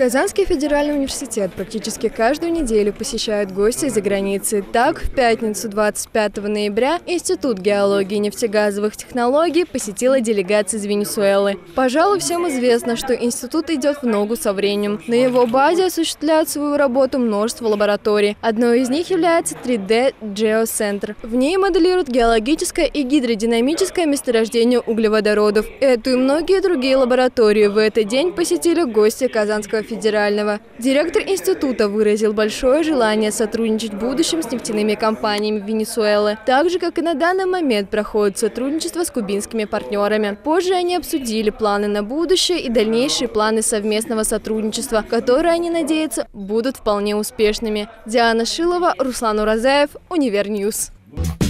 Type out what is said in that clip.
Казанский федеральный университет практически каждую неделю посещают гости из-за границы. Так, в пятницу 25 ноября Институт геологии и нефтегазовых технологий посетила делегация из Венесуэлы. Пожалуй, всем известно, что институт идет в ногу со временем. На его базе осуществляют свою работу множество лабораторий. Одной из них является 3D Geocenter. В ней моделируют геологическое и гидродинамическое месторождение углеводородов. Эту и многие другие лаборатории в этот день посетили гости Казанского федерального. Директор института выразил большое желание сотрудничать в будущем с нефтяными компаниями Венесуэлы, так же, как и на данный момент проходит сотрудничество с кубинскими партнерами. Позже они обсудили планы на будущее и дальнейшие планы совместного сотрудничества, которые, они надеются, будут вполне успешными. Диана Шилова, Руслан Уразаев, Универ News. Thank